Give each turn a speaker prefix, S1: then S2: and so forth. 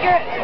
S1: Take it.